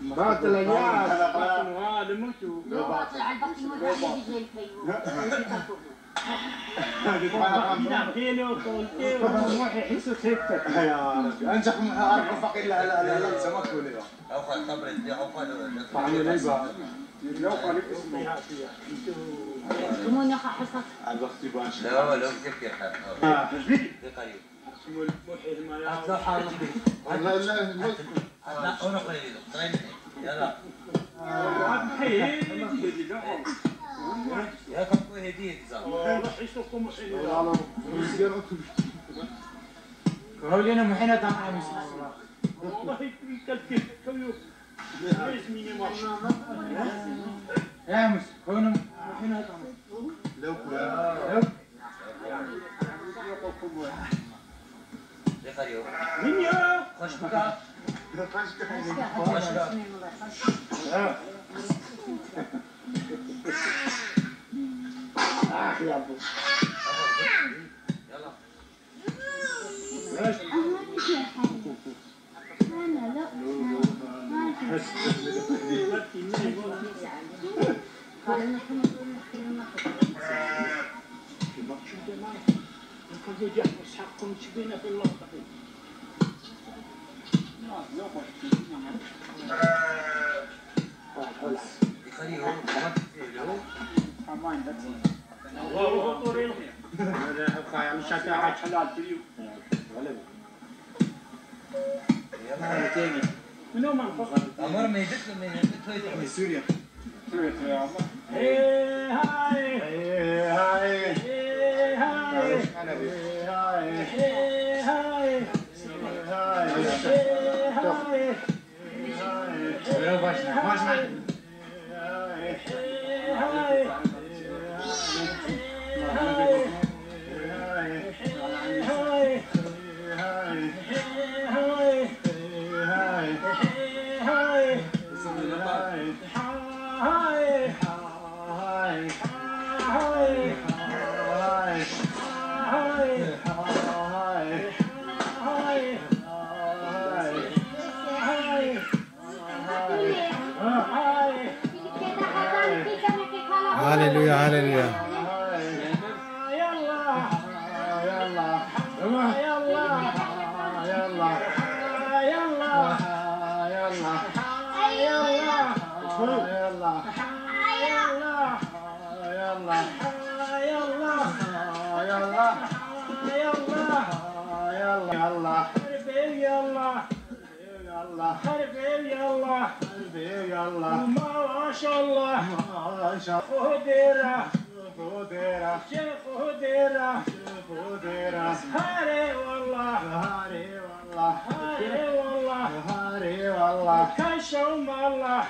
بعت الأيام طلع البطل مرة يجي الفيوم يا ربي انجح من اعرف فقير لا لا لا لا سمك ولا أو خبرت دي أو طعم ليبا كمون يخا حصص الوقت باش لا هو لو كيف دي قريب لا لا لا أنا قليل طيب يلا يا sokulmuş ediyor. Allah'ım. Rüzgar oturmuş. Kavlene muhine tam almışsın. Vallahi bir kalp kalıyor. Resmini maşallah. Yamış, koyunum muhine ya. Lok. Ne karıyor? Min. Hoş bulduk. Hoş geldin. Hoş geldin. yalan bu. Yalan. Yalan. Dikkat edin oğlum. Tamam. Aman da. أمر ما يدك من يدك سوريا something about. Hi, hi, hi, hi, hi, hi, hi, hi, hi, hi, Hallelujah, hallelujah. هللويا هللويا ما شاء الله خديرة شيخ خديرة هاري والله هاري والله كشوم الله